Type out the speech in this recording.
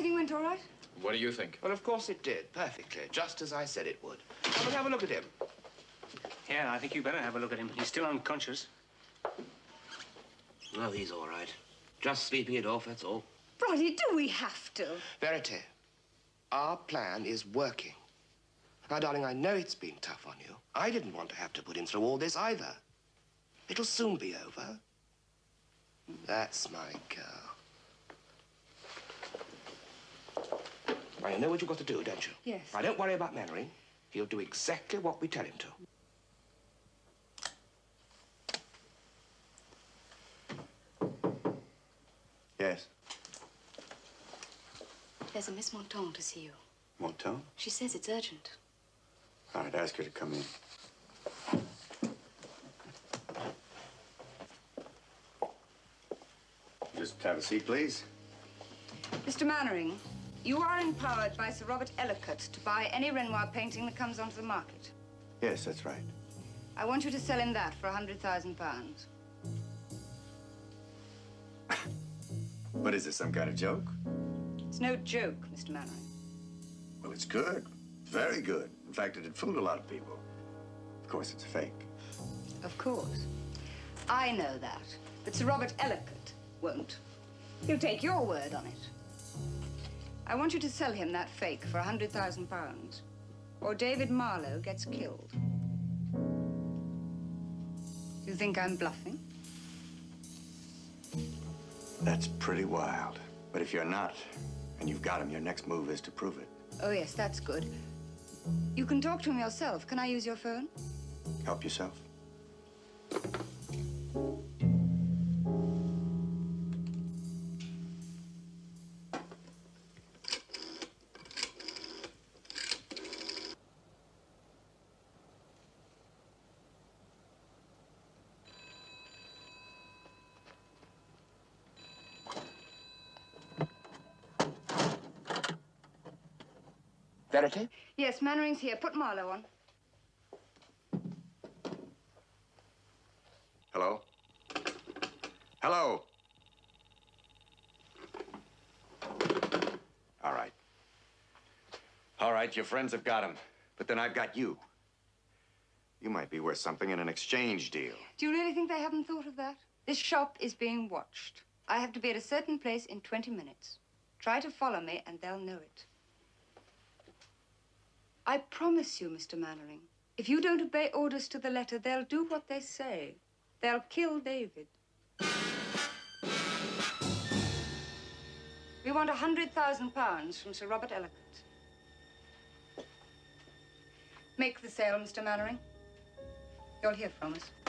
Mannering? Everything went all right? What do you think? Well, of course it did. Perfectly. Just as I said it would. Come and have a look at him. Yeah, I think you better have a look at him. He's still unconscious. Oh, he's all right. Just sleeping it off, that's all. Broddy, do we have to? Verity, our plan is working. Now, darling, I know it's been tough on you. I didn't want to have to put him through all this either. It'll soon be over. That's my girl. Now, you know what you've got to do, don't you? Yes. Now, don't worry about Mannering. He'll do exactly what we tell him to. Yes. There's a Miss Monton to see you. Monton? She says it's urgent. All right, ask her to come in. Just have a seat, please. Mr. Mannering, you are empowered by Sir Robert Ellicott to buy any Renoir painting that comes onto the market. Yes, that's right. I want you to sell him that for a hundred thousand pounds. What is this, some kind of joke? It's no joke, Mr. Mannering. Well, it's good. Very good. In fact, it'd fool a lot of people. Of course, it's a fake. Of course. I know that. But Sir Robert Ellicott won't. He'll take your word on it. I want you to sell him that fake for a hundred thousand pounds. Or David Marlowe gets killed. You think I'm bluffing? That's pretty wild. But if you're not, and you've got him, your next move is to prove it. Oh, yes, that's good. You can talk to him yourself. Can I use your phone? Help yourself. Verity? Yes, Mannering's here. Put Marlowe on. Hello? Hello? All right. All right, your friends have got him. But then I've got you. You might be worth something in an exchange deal. Do you really think they haven't thought of that? This shop is being watched. I have to be at a certain place in 20 minutes. Try to follow me, and they'll know it. I promise you, Mr. Mannering, if you don't obey orders to the letter, they'll do what they say. They'll kill David. We want a hundred thousand pounds from Sir Robert Ellicott. Make the sale, Mr. Mannering. You'll hear from us.